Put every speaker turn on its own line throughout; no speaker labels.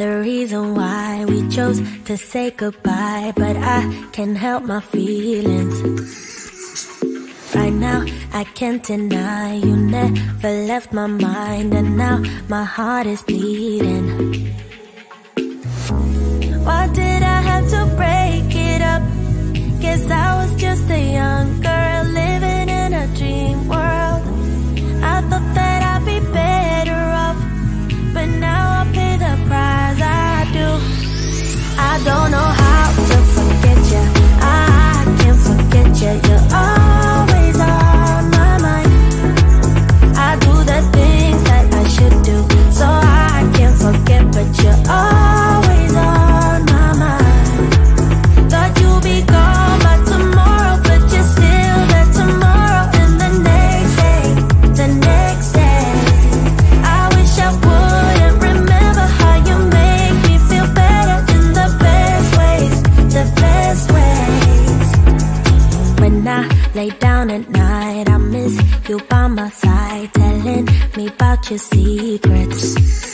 the reason why we chose to say goodbye, but I can't help my feelings. Right now, I can't deny you never left my mind, and now my heart is bleeding. Why did I have to break it up? Guess I was just a young girl lay down at night. I miss you by my side Telling me about your secrets.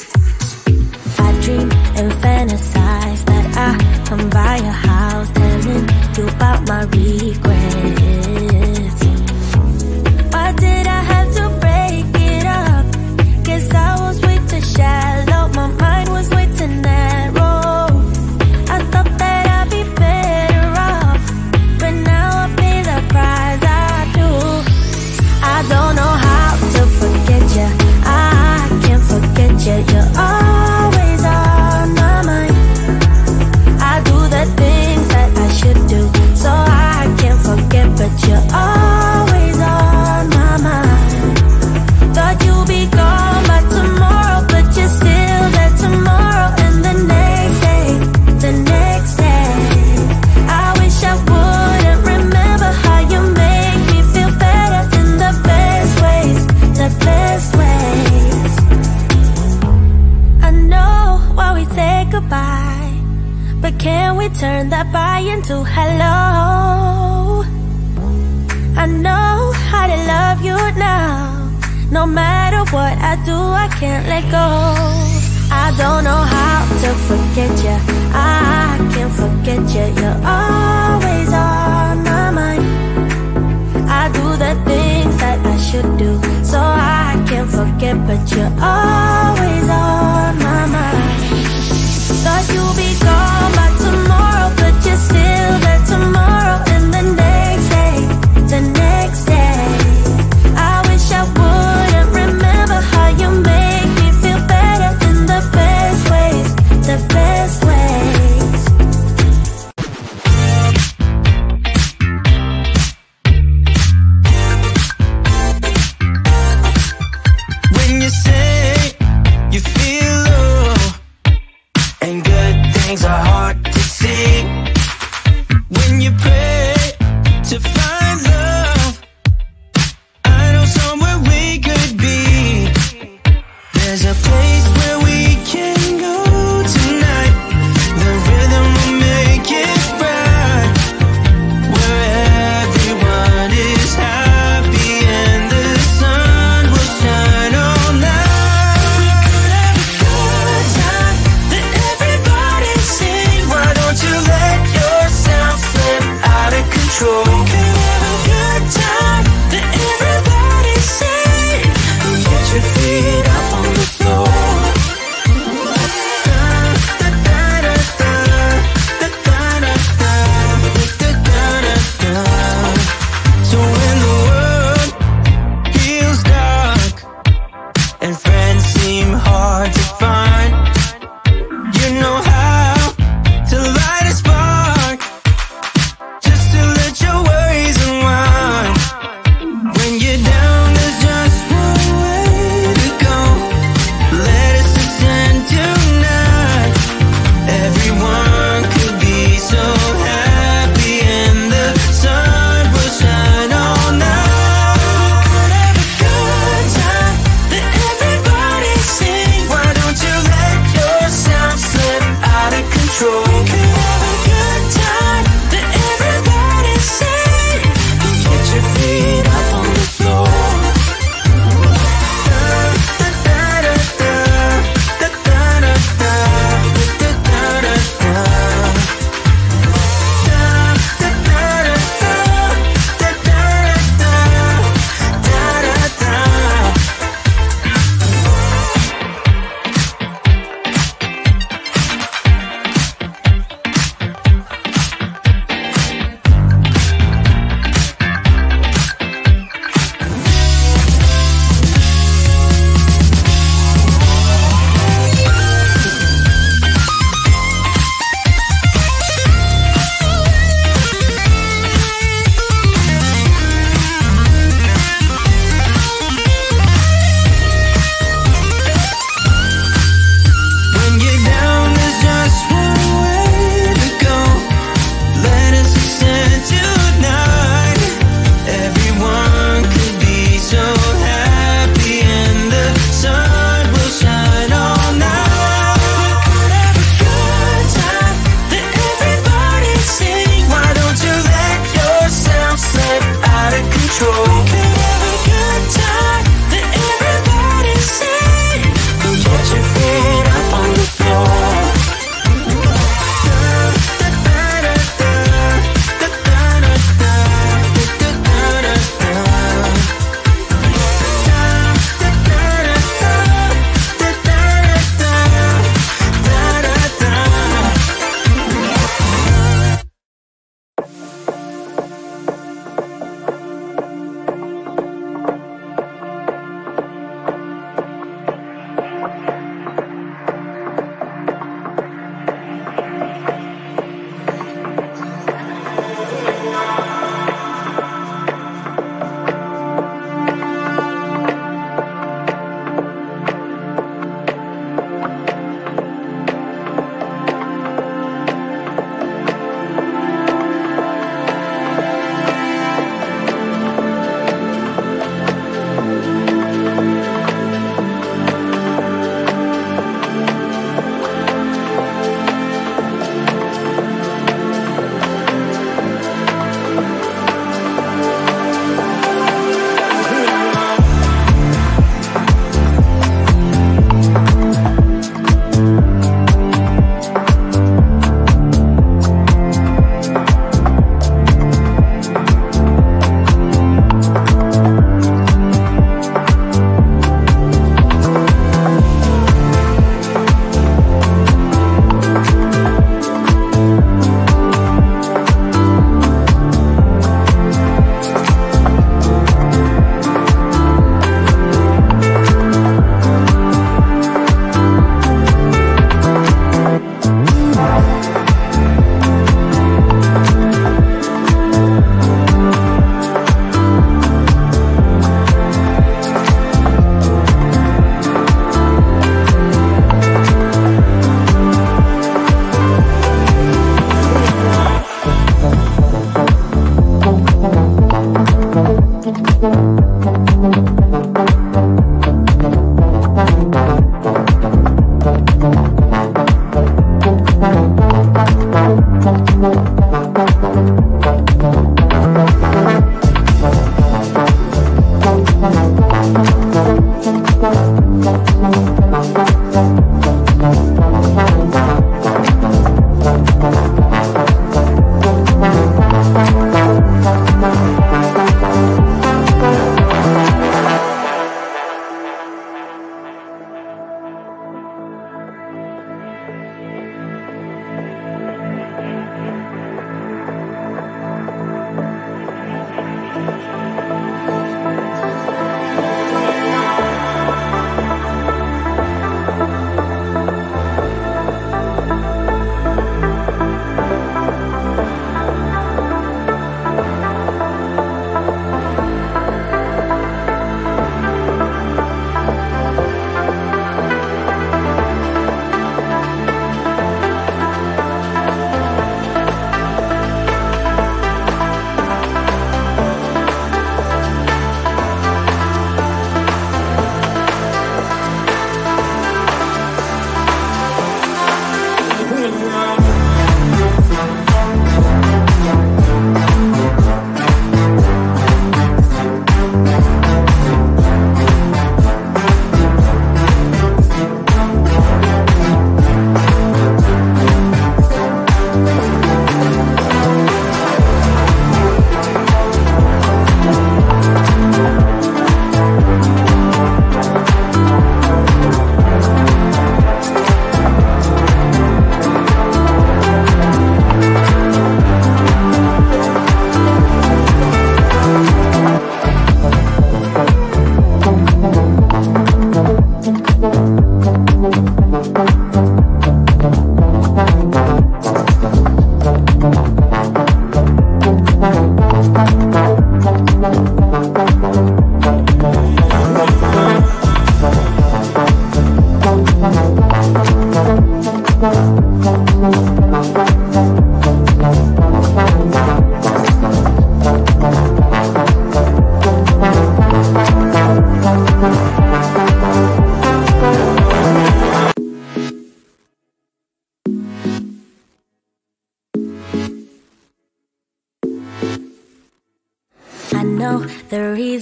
I do, I can't let go. I don't know how to forget you. I can't forget you. You're always on my mind. I do the things that I should do, so I can't forget, but you're always on my mind. Thought you'd be gone by tomorrow.
to see. and friends seem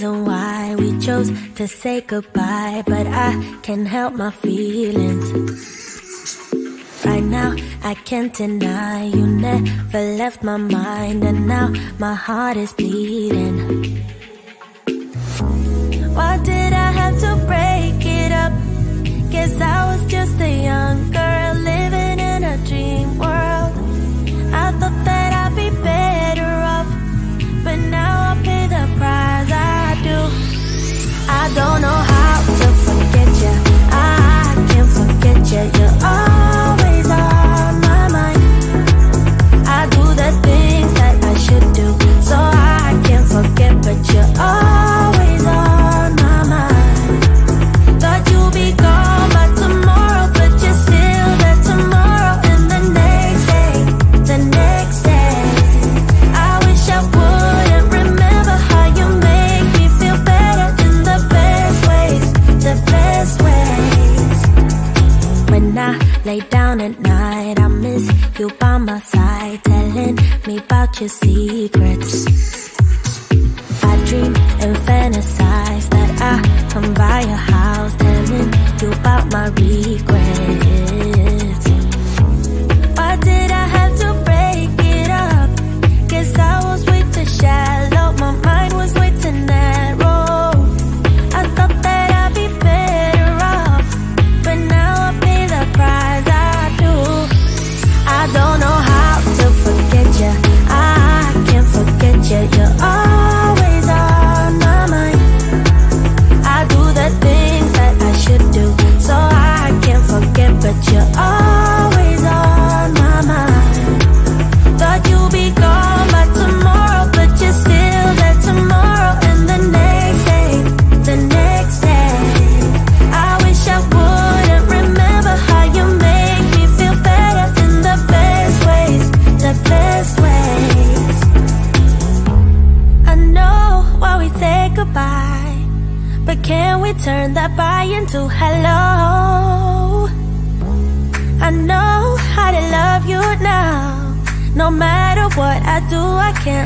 reason why we chose to say goodbye, but I can't help my feelings. Right now, I can't deny you never left my mind, and now my heart is bleeding. Lay down at night, I miss you by my side Telling me about your secrets. I dream and fantasize that I come by your house Telling you about my regrets.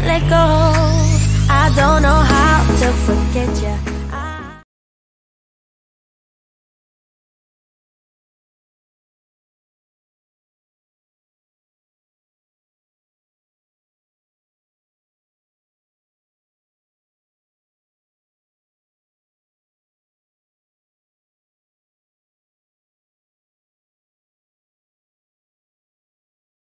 let go. I don't know how to forget you.